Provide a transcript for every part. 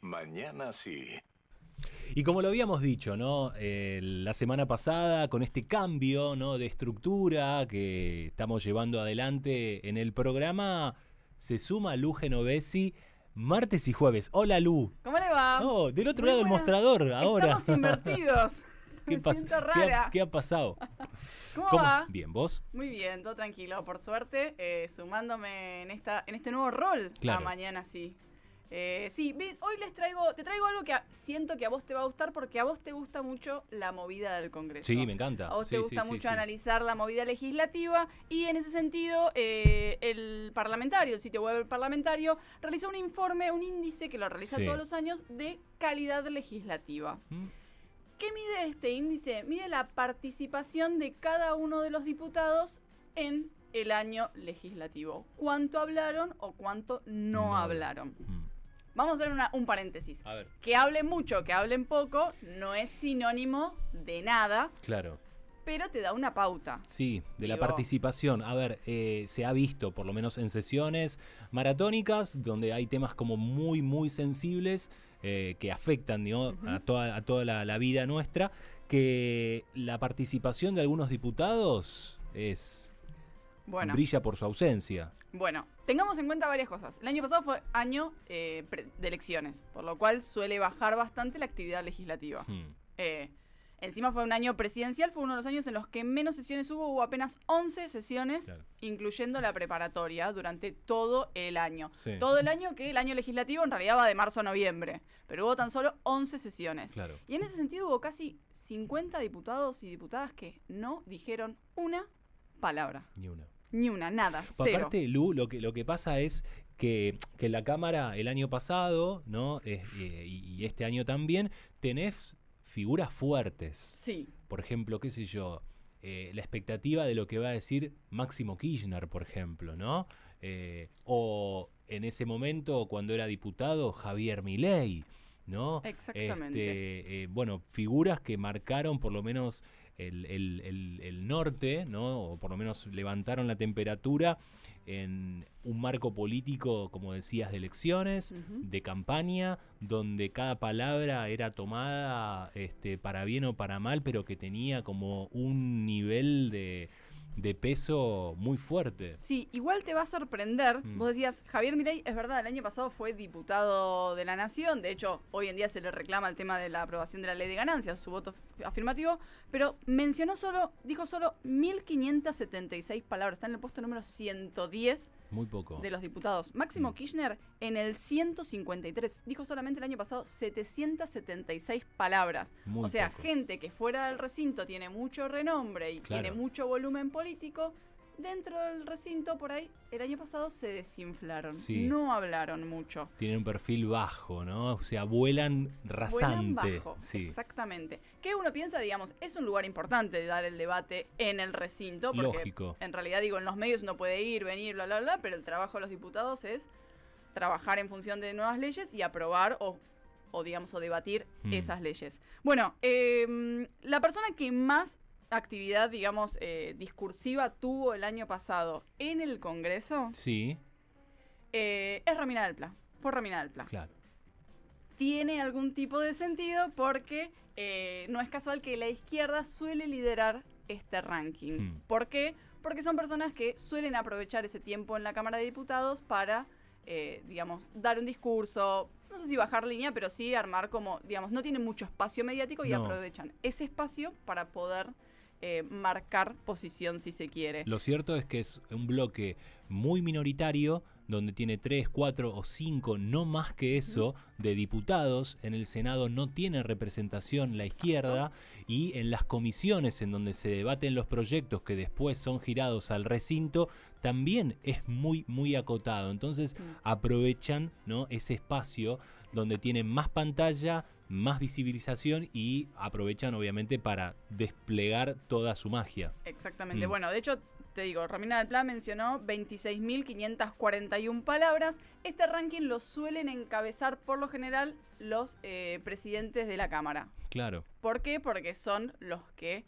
Mañana sí. Y como lo habíamos dicho, ¿no? Eh, la semana pasada, con este cambio ¿no? de estructura que estamos llevando adelante en el programa, se suma Lu Genovesi martes y jueves. Hola Lu. ¿Cómo le va? Oh, del otro lado del mostrador, ahora. Estamos invertidos. ¿Qué, Me siento ¿Qué ha- rara. ¿Qué ha pasado? ¿Cómo, ¿Cómo? va? Bien, ¿vos? Muy bien, todo tranquilo, por suerte, eh, sumándome en esta en este nuevo rol Claro. a mañana sí. Eh, sí, hoy les traigo, te traigo algo que a- siento que a vos te va a gustar porque a vos te gusta mucho la movida del Congreso. Sí, me encanta. A vos Sí, te gusta sí, mucho sí. analizar la movida legislativa y en ese sentido eh, el parlamentario, el sitio web del parlamentario, realizó un informe, un índice que lo realiza todos los años de calidad legislativa. ¿Mm? ¿Qué mide este índice? Mide la participación de cada uno de los diputados en el año legislativo. ¿Cuánto hablaron o cuánto no, No. hablaron? Mm. Vamos a hacer una- un paréntesis. A ver, Que hablen mucho, que hablen poco, no es sinónimo de nada, claro. pero te da una pauta. Sí, de la participación. A ver, eh, se ha visto, por lo menos en sesiones maratónicas, donde hay temas como muy, muy sensibles eh, que afectan ¿no? a toda, a toda la, la vida nuestra, que la participación de algunos diputados es Bueno, brilla por su ausencia. Bueno, tengamos en cuenta varias cosas. El año pasado fue año eh, de elecciones, por lo cual suele bajar bastante la actividad legislativa. Hmm. Eh, encima fue un año presidencial, fue uno de los años en los que menos sesiones hubo, hubo apenas 11 sesiones, Claro. incluyendo la preparatoria, durante todo el año. Sí. Todo el año que el año legislativo en realidad va de marzo a noviembre, pero hubo tan solo 11 sesiones. Claro. Y en ese sentido hubo casi 50 diputados y diputadas que no dijeron una palabra, Ni una. Ni una, nada, cero. Aparte, Lu, lo que, lo que pasa es que, que la Cámara el año pasado, ¿no? Eh, eh, y, y este año también, tenés figuras fuertes. Sí, Por ejemplo, qué sé yo, eh, la expectativa de lo que va a decir Máximo Kirchner, por ejemplo, ¿no? Eh, o en ese momento, cuando era diputado, Javier Milei, ¿no? Exactamente. Este, eh, bueno, figuras que marcaron por lo menos el, el- el- el norte, ¿no? O por lo menos levantaron la temperatura en un marco político, como decías, de elecciones, de campaña, donde cada palabra era tomada este, para bien o para mal, pero que tenía como un nivel de, de peso muy fuerte. Sí, igual te va a sorprender. Mm. Vos decías, Javier Milei, es verdad, el año pasado fue diputado de la Nación. De hecho, hoy en día se le reclama el tema de la aprobación de la ley de ganancias, su voto afirmativo. Pero mencionó solo, dijo solo 1576 palabras. Está en el puesto número 110 Muy poco. de los diputados. Máximo Mm. Kirchner en el 153. Dijo solamente el año pasado 776 palabras. Muy o sea, poco. gente que fuera del recinto tiene mucho renombre y Claro. tiene mucho volumen político. Dentro del recinto, por ahí, el año pasado se desinflaron. Sí. No hablaron mucho. Tienen un perfil bajo, ¿no? O sea, vuelan rasante. Vuelan bajo. Sí. Exactamente. Que uno piensa, digamos, es un lugar importante de dar el debate en el recinto. Porque Lógico. En realidad, digo, en los medios uno puede ir, venir, bla, bla, bla, pero el trabajo de los diputados es trabajar en función de nuevas leyes y aprobar o, o digamos, o debatir Hmm. esas leyes. Bueno, eh, la persona que más actividad, digamos, eh, discursiva tuvo el año pasado en el Congreso Sí, eh, es Romina del Pla. Fue Romina del Pla claro. tiene algún tipo de sentido porque eh, no es casual que la izquierda suele liderar este ranking. Hmm. ¿Por qué? Porque son personas que suelen aprovechar ese tiempo en la Cámara de Diputados para, eh, digamos, dar un discurso, no sé si bajar línea, pero sí armar como, digamos, no tienen mucho espacio mediático y No. aprovechan ese espacio para poder eh, marcar posición si se quiere. Lo cierto es que es un bloque muy minoritario, donde tiene 3, 4 o 5, no más que eso, de diputados. En el Senado no tiene representación la izquierda y en las comisiones en donde se debaten los proyectos que después son girados al recinto, también es muy, muy acotado. Entonces Mm. aprovechan ¿no? ese espacio donde tienen más pantalla, más visibilización y aprovechan obviamente para desplegar toda su magia. Exactamente. Mm. Bueno, de hecho, te digo, Romina del Plan mencionó 26.541 palabras. Este ranking lo suelen encabezar por lo general los eh, presidentes de la Cámara. Claro. ¿Por qué? Porque son los que,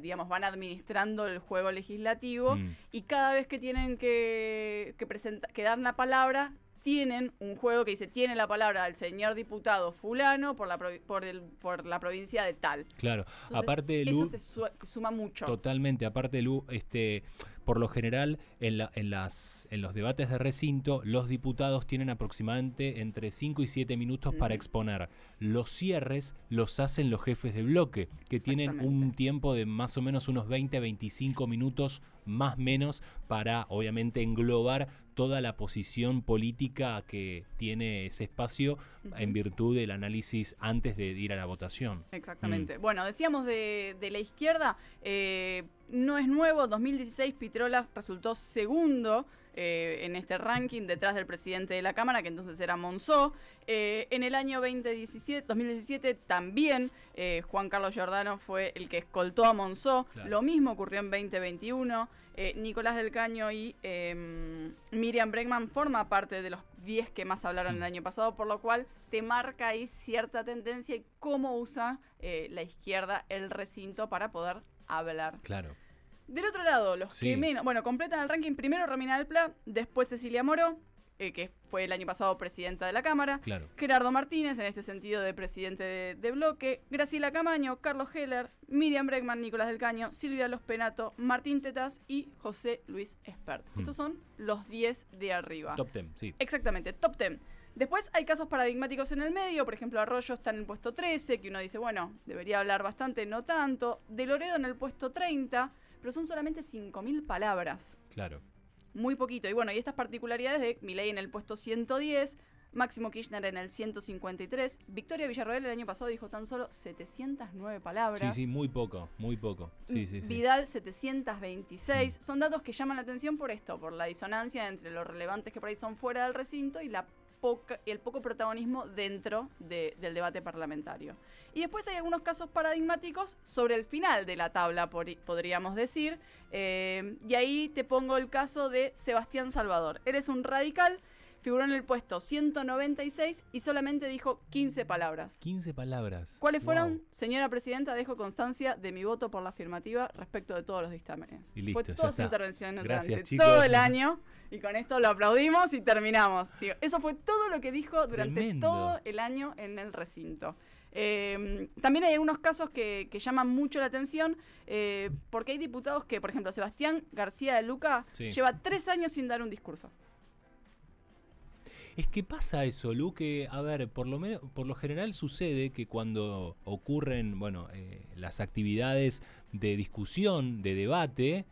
digamos, van administrando el juego legislativo Mm. y cada vez que tienen que, que, presenta- que dar la palabra, tienen un juego que dice, tiene la palabra del señor diputado fulano por la, por el, por la provincia de tal. Claro, aparte de Lu, eso te, suma mucho. Totalmente, aparte de Lu, este, por lo general en, la, en, las, en los debates de recinto, los diputados tienen aproximadamente entre 5 y 7 minutos para exponer. Los cierres los hacen los jefes de bloque, que tienen un tiempo de más o menos unos 20 a 25 minutos más menos para obviamente englobar toda la posición política que tiene ese espacio en virtud del análisis antes de ir a la votación. Exactamente. Mm. Bueno, decíamos de, la izquierda, eh, no es nuevo, 2016 Pitrola resultó segundo eh, en este ranking detrás del presidente de la Cámara, que entonces era Monzó. Eh, en el año 2017, 2017 también eh, Juan Carlos Giordano fue el que escoltó a Monzó. Lo mismo ocurrió en 2021. Nicolás del Caño y em, Miriam Bregman forma parte de los 10 que más hablaron el mm. año pasado, por lo cual te marca ahí cierta tendencia y cómo usa la izquierda el recinto para poder hablar. Claro. Del otro lado, los que menos. Bueno, completan el ranking primero Romina del Pla, después Cecilia Moro, eh, que fue el año pasado presidenta de la Cámara. Claro. Gerardo Martínez, en este sentido de presidente de, bloque. Graciela Camaño, Carlos Heller, Miriam Bregman, Nicolás del Caño, Silvia Los Penato, Martín Tetas y José Luis Espert. Hmm. Estos son los 10 de arriba. Top 10, sí. Exactamente, top 10. Después hay casos paradigmáticos en el medio, por ejemplo, Arroyo está en el puesto 13, que uno dice, bueno, debería hablar bastante, no tanto. De Loredo en el puesto 30 pero son solamente 5.000 palabras. Claro. Muy poquito. Y bueno, y estas particularidades de Milei en el puesto 110, Máximo Kirchner en el 153, Victoria Villarroel el año pasado dijo tan solo 709 palabras. Sí, sí, muy poco, muy poco. Sí, sí. Vidal 726. Mm. Son datos que llaman la atención por esto, por la disonancia entre los relevantes que por ahí son fuera del recinto y la el poco protagonismo dentro del debate parlamentario. Y después hay algunos casos paradigmáticos sobre el final de la tabla, podríamos decir. Eh, y ahí te pongo el caso de Sebastián Salvador. Eres un radical figuró en el puesto 196 y solamente dijo 15 palabras. 15 palabras. ¿Cuáles fueron? Señora Presidenta, dejo constancia de mi voto por la afirmativa respecto de todos los dictámenes. Y listo, Fue toda su intervención durante todo el año y con esto lo aplaudimos y terminamos. eso fue todo lo que dijo durante todo el año en el recinto. Em, también hay algunos casos que, llaman mucho la atención eh, porque hay diputados que, por ejemplo, Sebastián García de Luca lleva tres años sin dar un discurso. Es que pasa eso, Lu, que, a ver, por lo, menos, por lo general sucede que cuando ocurren, bueno, eh, las actividades de discusión, de debate,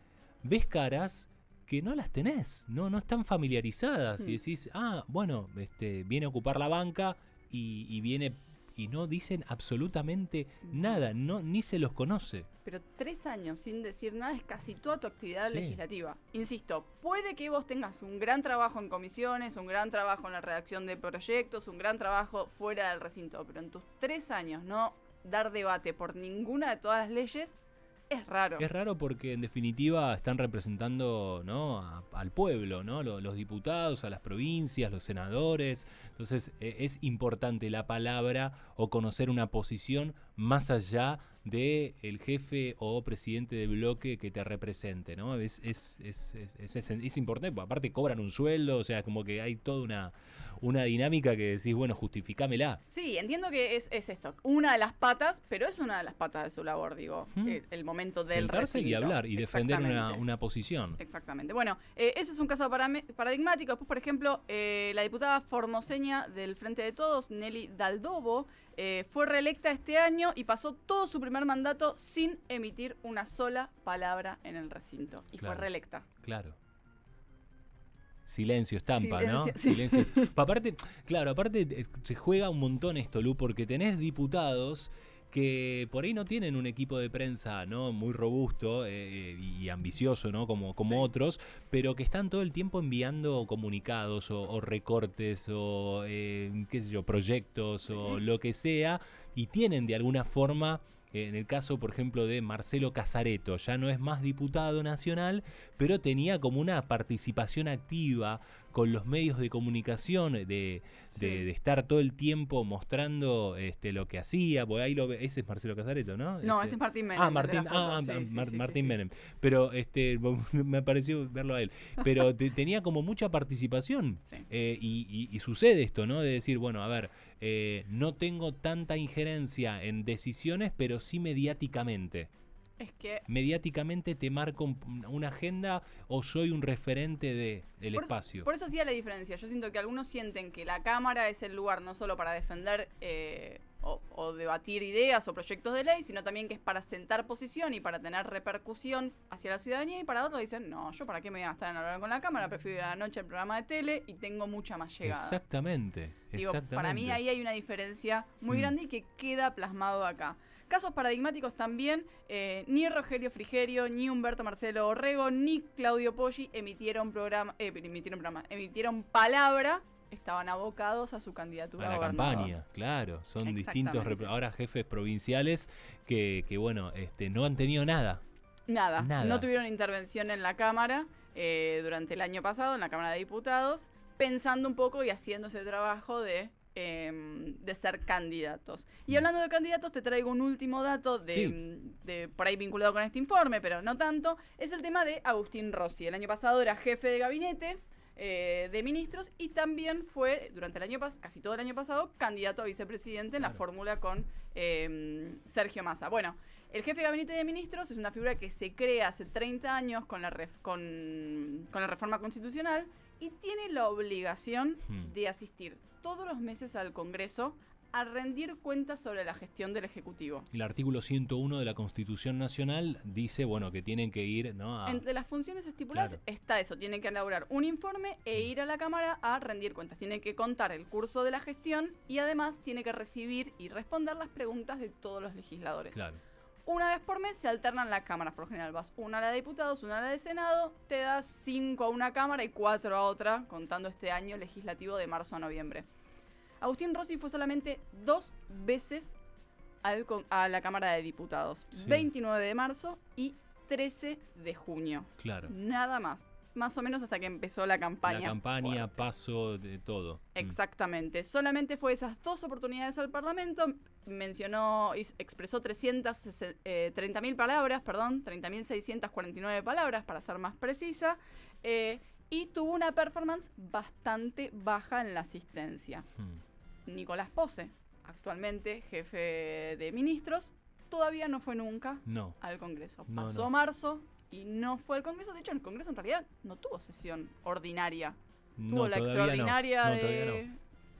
ves caras que no las tenés, no, no están familiarizadas. Y hmm. decís, ah, bueno, este, viene a ocupar la banca y, y viene y no dicen absolutamente nada, no ni se los conoce. Pero tres años sin decir nada es casi toda tu actividad legislativa. Insisto, puede que vos tengas un gran trabajo en comisiones, un gran trabajo en la redacción de proyectos, un gran trabajo fuera del recinto, pero en tus tres años no dar debate por ninguna de todas las leyes es raro. Es raro porque en definitiva están representando ¿no? al pueblo, ¿no? Los, diputados, a las provincias, los senadores. Entonces e, es importante la palabra o conocer una posición más allá de el jefe o presidente de bloque que te represente, ¿no? Es, es, es, es, importante, aparte cobran un sueldo, o sea, como que hay toda una, una dinámica que decís, bueno, justificámela. Sí, entiendo que es, esto, una de las patas, pero es una de las patas de su labor, digo, el, momento del Sentarse y hablar y defender una, posición. Exactamente. Bueno, eh, ese es un caso paradigmático. Después, por ejemplo, eh, la diputada formoseña del Frente de Todos, Nelly Daldobo, eh, fue reelecta este año y pasó todo su primer mandato sin emitir una sola palabra en el recinto. Y fue reelecta. Claro. Silencio, estampa, ¿no? Silencio. aparte, claro, aparte eh, se juega un montón esto, Lu, porque tenés diputados que por ahí no tienen un equipo de prensa no muy robusto eh, y ambicioso no como, como otros pero que están todo el tiempo enviando comunicados o, recortes o eh, qué sé yo proyectos o lo que sea y tienen de alguna forma en el caso, por ejemplo, de Marcelo Casareto, ya no es más diputado nacional, pero tenía como una participación activa con los medios de comunicación, de, de, Sí. de estar todo el tiempo mostrando este, lo que hacía, porque ahí lo ve- ese es Marcelo Casareto, ¿no? No, este es Martín Menem. Ah, Martín, foto. ah, Sí, ah, sí, Mar- sí, sí, Martín. Menem. Pero este, me pareció verlo a él. Pero te- tenía como mucha participación. Eh, y, y- y sucede esto, ¿no? De decir, bueno, a ver, eh, no tengo tanta injerencia en decisiones, pero sí mediáticamente. Es que Mediáticamente te marco un- una agenda o soy un referente de, Por eso- espacio. Por eso hacía la diferencia. Yo siento que algunos sienten que la Cámara es el lugar no solo para defender eh, o, o debatir ideas o proyectos de ley, sino también que es para sentar posición y para tener repercusión hacia la ciudadanía. Y para otros dicen, no, yo para qué me voy a estar en hablar con la Cámara, prefiero ir a la noche el programa de tele y tengo mucha más llegada. Exactamente, Digo, exactamente. para mí ahí hay una diferencia muy Mm. grande y que queda plasmado acá. Casos paradigmáticos también, eh, ni Rogelio Frigerio, ni Humberto Marcelo Orrego, ni Claudio Poggi emitieron programa, eh, emitieron programa, emitieron palabra, estaban abocados a su candidatura a la gobernador. campaña, claro, son distintos ahora jefes provinciales que, que bueno, este, no han tenido nada. Nada, Nada. no tuvieron intervención en la Cámara eh, durante el año pasado, en la Cámara de Diputados, pensando un poco y haciendo ese trabajo de, em, de ser candidatos. Y Mm. hablando de candidatos, te traigo un último dato de, Sí. de por ahí vinculado con este informe, pero no tanto. Es el tema de Agustín Rossi. El año pasado era jefe de gabinete. Eh, de ministros y también fue durante el año pasado, casi todo el año pasado, candidato a vicepresidente en la fórmula con em, Sergio Massa. Bueno, el jefe de gabinete de ministros es una figura que se crea hace 30 años con la, ref- con, con la reforma constitucional y tiene la obligación Hmm. de asistir todos los meses al Congreso a rendir cuentas sobre la gestión del Ejecutivo. El artículo 101 de la Constitución Nacional dice, bueno, que tienen que ir, ¿no? A- Entre las funciones estipuladas Claro. está eso, tienen que elaborar un informe e ir a la Cámara a rendir cuentas. Tiene que contar el curso de la gestión y además tiene que recibir y responder las preguntas de todos los legisladores. Claro. Una vez por mes se alternan las cámaras, por lo general vas una a la de diputados, una a la de Senado, te das cinco a una cámara y cuatro a otra, contando este año legislativo de marzo a noviembre. Agustín Rossi fue solamente dos veces al a la Cámara de Diputados, Sí. 29 de marzo y 13 de junio. Claro. Nada más, más o menos hasta que empezó la campaña. La campaña, fuerte. paso, de todo. Mm. Exactamente. Solamente fue esas dos oportunidades al Parlamento. Mencionó, expresó 330.000 palabras, perdón, 30.649 palabras para ser más precisa. eh, y tuvo una performance bastante baja en la asistencia. Mm. Nicolás Pose, actualmente jefe de ministros, todavía no fue nunca No. al Congreso. No, Pasó no. marzo y no fue al Congreso. De hecho, el Congreso en realidad no tuvo sesión ordinaria. Tuvo la extraordinaria No, de...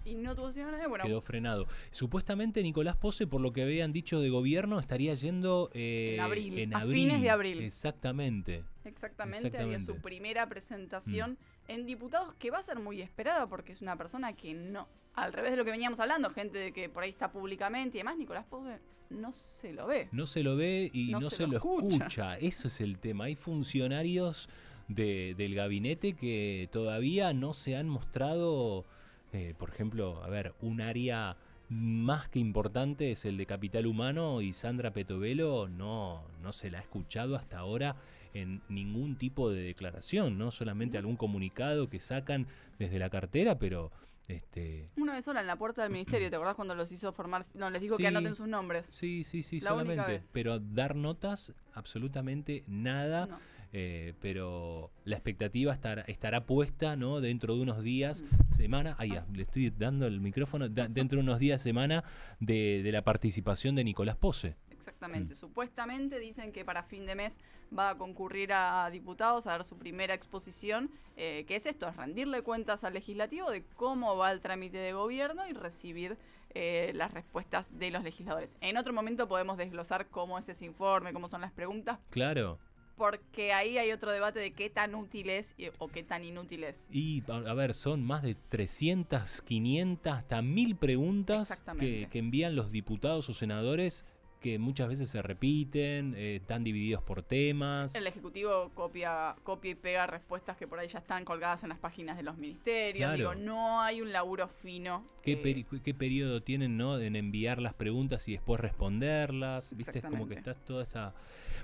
Y no tuvo sesión ordinaria. Bueno, Quedó frenado. Supuestamente Nicolás Pose, por lo que habían dicho de gobierno, estaría yendo eh, En abril, en a fines de abril. Exactamente. exactamente, había su exactamente. Mm. primera presentación en diputados que va a ser muy esperada porque es una persona que no, al revés de lo que veníamos hablando, gente de que por ahí está públicamente y demás, Nicolás Pose no se lo ve. No se lo ve y no, No se, se lo lo escucha. escucha. Eso es el tema. Hay funcionarios de- del gabinete que todavía no se han mostrado, eh, por ejemplo, a ver, un área más que importante es el de capital humano y Sandra Petovelo no, no se la ha escuchado hasta ahora en ningún tipo de declaración, no solamente algún comunicado que sacan desde la cartera, pero este Una vez sola en la puerta del ministerio, ¿te acordás cuando los hizo formar? No, les digo Sí. que anoten sus nombres. sí, sí, sí, La solamente, pero dar notas absolutamente nada. No. Eh, pero la expectativa estará, estará puesta ¿no? dentro de unos días, Mm. semana, ahí ya, le estoy dando el micrófono, da- dentro de unos días, semana de, de la participación de Nicolás Pose. Exactamente. Mm. Supuestamente dicen que para fin de mes va a concurrir a diputados a dar su primera exposición, eh, que es esto, es rendirle cuentas al legislativo de cómo va el trámite de gobierno y recibir eh, las respuestas de los legisladores. En otro momento podemos desglosar cómo es ese informe, cómo son las preguntas, Claro, porque ahí hay otro debate de qué tan útil es o qué tan inútil es. y a, ver, son más de 300, 500, hasta 1000 preguntas que, que envían los diputados o senadores que muchas veces se repiten, eh, están divididos por temas. El Ejecutivo copia, copia y pega respuestas que por ahí ya están colgadas en las páginas de los ministerios. Claro. Digo, no hay un laburo fino. ¿Qué, eh, peri- qué periodo tienen ¿no? en enviar las preguntas y después responderlas? ¿Viste? Es como que Exactamente. está toda esa...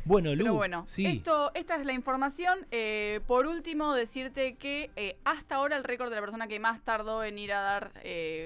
Bueno, Lu, Pero bueno, sí. esto, esta es la información. Eh, por último, decirte que eh, hasta ahora el récord de la persona que más tardó en ir a dar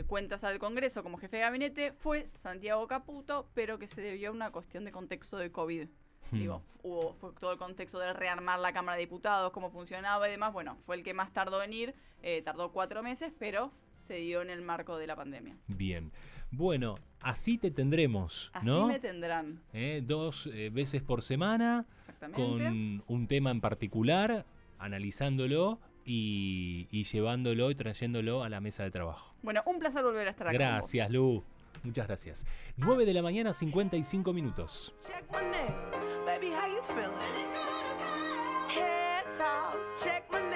cuentas al Congreso como jefe de gabinete fue Santiago Caputo, pero que se debió a una cuestión de contexto de COVID. Hmm. Digo, hubo, fue todo el contexto de rearmar la Cámara de Diputados, cómo funcionaba y demás. Bueno, fue el que más tardó en ir, eh, tardó cuatro meses, pero se dio en el marco de la pandemia. Bien. Bueno, así te tendremos, Así ¿no? me tendrán, Eh, Dos eh, veces por semana, exactamente. con un tema en particular, analizándolo y, y llevándolo y trayéndolo a la mesa de trabajo. Bueno, un placer volver a estar con vos. Gracias, Lu. Muchas gracias. 9 de la mañana, 55 minutos. Check my